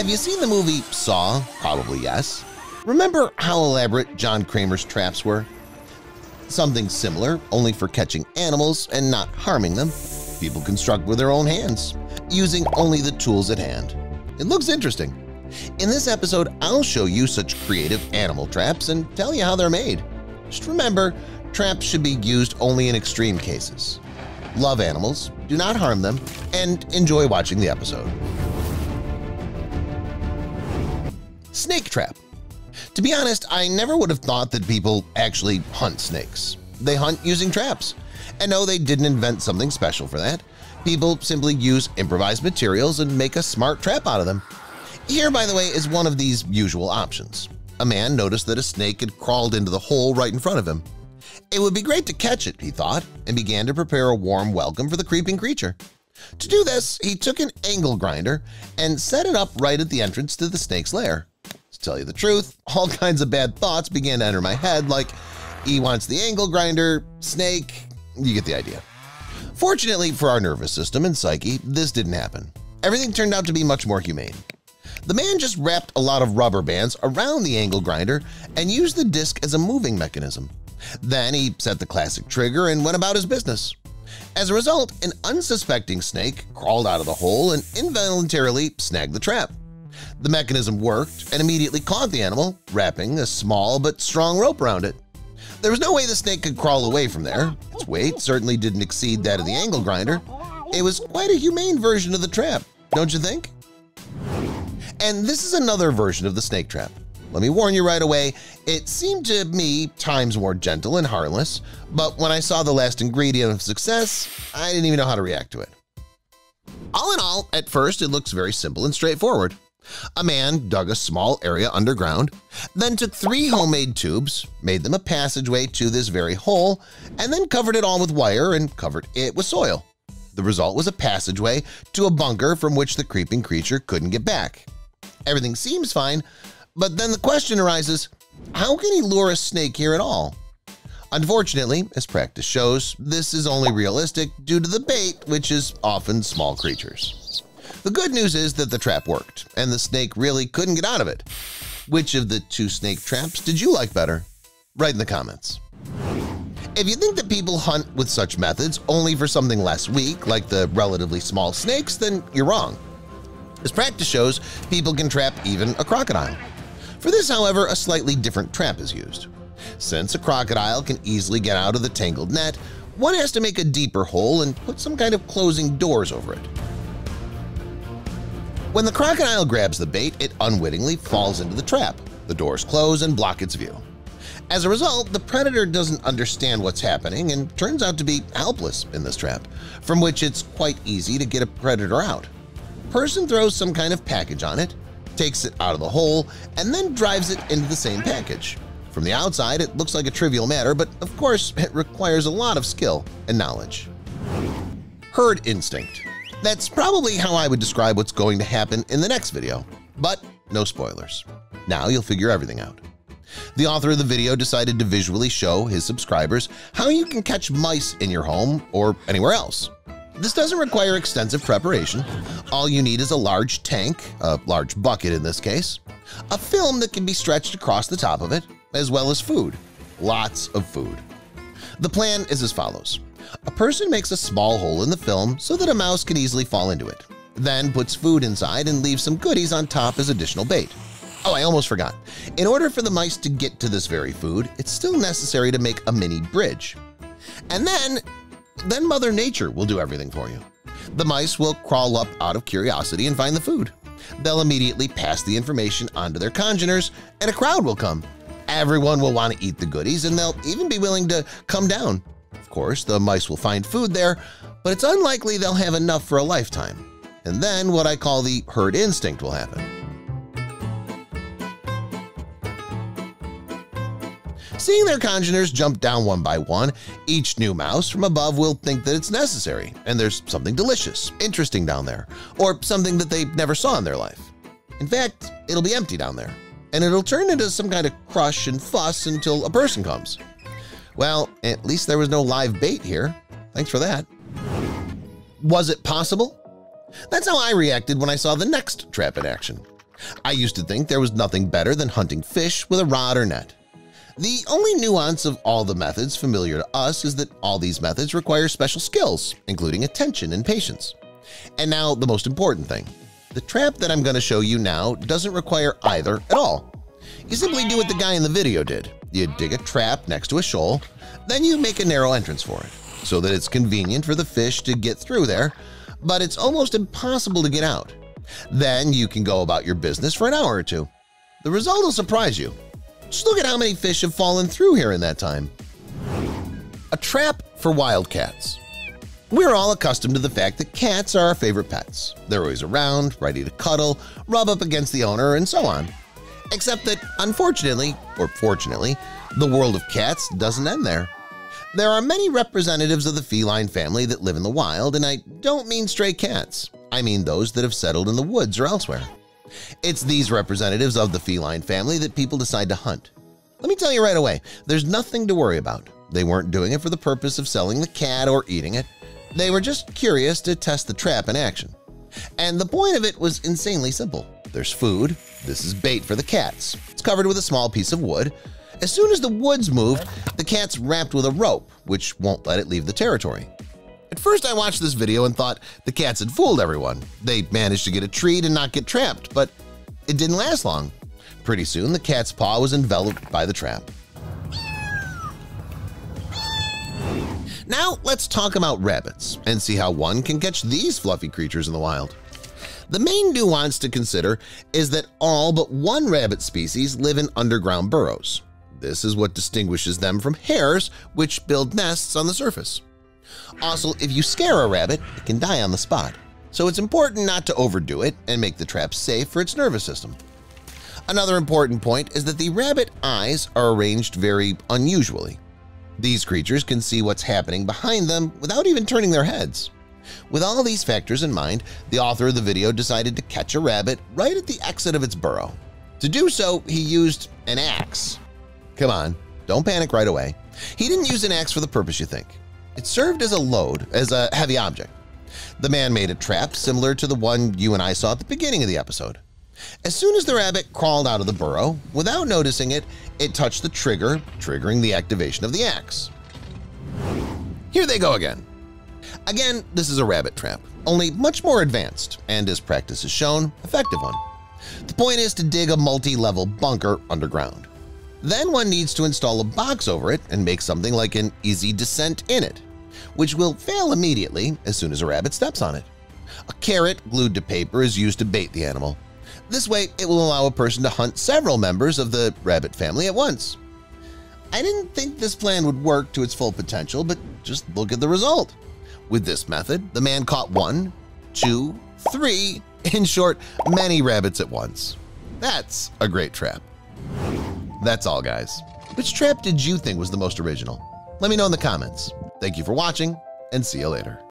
Have you seen the movie Saw? Probably yes. Remember how elaborate John Kramer's traps were? Something similar, only for catching animals and not harming them, people construct with their own hands, using only the tools at hand. It looks interesting. In this episode, I'll show you such creative animal traps and tell you how they're made. Just remember, traps should be used only in extreme cases. Love animals, do not harm them, and enjoy watching the episode. Snake Trap To be honest, I never would have thought that people actually hunt snakes. They hunt using traps. And no, they didn't invent something special for that. People simply use improvised materials and make a smart trap out of them. Here, by the way, is one of these usual options. A man noticed that a snake had crawled into the hole right in front of him. It would be great to catch it, he thought, and began to prepare a warm welcome for the creeping creature. To do this, he took an angle grinder and set it up right at the entrance to the snake's lair. Tell you the truth, all kinds of bad thoughts began to enter my head like, he wants the angle grinder, snake, you get the idea. Fortunately for our nervous system and psyche, this didn't happen. Everything turned out to be much more humane. The man just wrapped a lot of rubber bands around the angle grinder and used the disc as a moving mechanism. Then he set the classic trigger and went about his business. As a result, an unsuspecting snake crawled out of the hole and involuntarily snagged the trap. The mechanism worked and immediately caught the animal, wrapping a small but strong rope around it. There was no way the snake could crawl away from there. Its weight certainly didn't exceed that of the angle grinder. It was quite a humane version of the trap, don't you think? And this is another version of the snake trap. Let me warn you right away, it seemed to me times more gentle and harmless, but when I saw the last ingredient of success, I didn't even know how to react to it. All in all, at first it looks very simple and straightforward. A man dug a small area underground, then took three homemade tubes, made them a passageway to this very hole, and then covered it all with wire and covered it with soil. The result was a passageway to a bunker from which the creeping creature couldn't get back. Everything seems fine, but then the question arises, how can he lure a snake here at all? Unfortunately, as practice shows, this is only realistic due to the bait, which is often small creatures. The good news is that the trap worked, and the snake really couldn't get out of it. Which of the two snake traps did you like better? Write in the comments. If you think that people hunt with such methods only for something less weak, like the relatively small snakes, then you're wrong. As practice shows, people can trap even a crocodile. For this, however, a slightly different trap is used. Since a crocodile can easily get out of the tangled net, one has to make a deeper hole and put some kind of closing doors over it. When the crocodile grabs the bait, it unwittingly falls into the trap. The doors close and block its view. As a result, the predator doesn't understand what's happening and turns out to be helpless in this trap, from which it's quite easy to get a predator out. Person throws some kind of package on it, takes it out of the hole, and then drives it into the same package. From the outside, it looks like a trivial matter, but of course, it requires a lot of skill and knowledge. Herd instinct. That's probably how I would describe what's going to happen in the next video, but no spoilers. Now you'll figure everything out. The author of the video decided to visually show his subscribers how you can catch mice in your home or anywhere else. This doesn't require extensive preparation. All you need is a large tank, a large bucket in this case, a film that can be stretched across the top of it, as well as food. Lots of food. The plan is as follows. A person makes a small hole in the film so that a mouse can easily fall into it, then puts food inside and leaves some goodies on top as additional bait. Oh, I almost forgot. In order for the mice to get to this very food, it's still necessary to make a mini bridge. And then then Mother Nature will do everything for you. The mice will crawl up out of curiosity and find the food. They'll immediately pass the information on to their congeners, and a crowd will come. Everyone will want to eat the goodies, and they'll even be willing to come down. Of course, the mice will find food there, but it's unlikely they'll have enough for a lifetime. And then what I call the herd instinct will happen. Seeing their congeners jump down one by one, each new mouse from above will think that it's necessary and there's something delicious, interesting down there, or something that they never saw in their life. In fact, it'll be empty down there, and it'll turn into some kind of crush and fuss until a person comes. Well, at least there was no live bait here. Thanks for that. Was it possible? That's how I reacted when I saw the next trap in action. I used to think there was nothing better than hunting fish with a rod or net. The only nuance of all the methods familiar to us is that all these methods require special skills, including attention and patience. And now the most important thing. The trap that I'm going to show you now doesn't require either at all. You simply do what the guy in the video did. You dig a trap next to a shoal, then you make a narrow entrance for it, so that it's convenient for the fish to get through there, but it's almost impossible to get out. Then you can go about your business for an hour or two. The result will surprise you. Just look at how many fish have fallen through here in that time. A trap for wildcats. We're all accustomed to the fact that cats are our favorite pets. They're always around, ready to cuddle, rub up against the owner, and so on. Except that, unfortunately, or fortunately, the world of cats doesn't end there. There are many representatives of the feline family that live in the wild, and I don't mean stray cats. I mean those that have settled in the woods or elsewhere. It's these representatives of the feline family that people decide to hunt. Let me tell you right away, there's nothing to worry about. They weren't doing it for the purpose of selling the cat or eating it. They were just curious to test the trap in action. And the point of it was insanely simple. There's food. This is bait for the cats. It's covered with a small piece of wood. As soon as the woods moved, the cat's wrapped with a rope, which won't let it leave the territory. At first I watched this video and thought the cats had fooled everyone. They managed to get a treat and not get trapped, but it didn't last long. Pretty soon the cat's paw was enveloped by the trap. Now let's talk about rabbits and see how one can catch these fluffy creatures in the wild. The main nuance to consider is that all but one rabbit species live in underground burrows. This is what distinguishes them from hares, which build nests on the surface. Also, if you scare a rabbit, it can die on the spot, so it's important not to overdo it and make the trap safe for its nervous system. Another important point is that the rabbit eyes are arranged very unusually. These creatures can see what's happening behind them without even turning their heads. With all these factors in mind, the author of the video decided to catch a rabbit right at the exit of its burrow. To do so, he used an axe. Come on, don't panic right away. He didn't use an axe for the purpose you think. It served as a load, as a heavy object. The man made a trap similar to the one you and I saw at the beginning of the episode. As soon as the rabbit crawled out of the burrow, without noticing it, it touched the trigger, triggering the activation of the axe. Here they go again. Again, this is a rabbit trap, only much more advanced and, as practice has shown, effective one. The point is to dig a multi-level bunker underground. Then one needs to install a box over it and make something like an easy descent in it, which will fail immediately as soon as a rabbit steps on it. A carrot glued to paper is used to bait the animal. This way, it will allow a person to hunt several members of the rabbit family at once. I didn't think this plan would work to its full potential, but just look at the result. With this method, the man caught one, two, three, in short, many rabbits at once. That's a great trap. That's all, guys. Which trap did you think was the most original? Let me know in the comments. Thank you for watching, and see you later.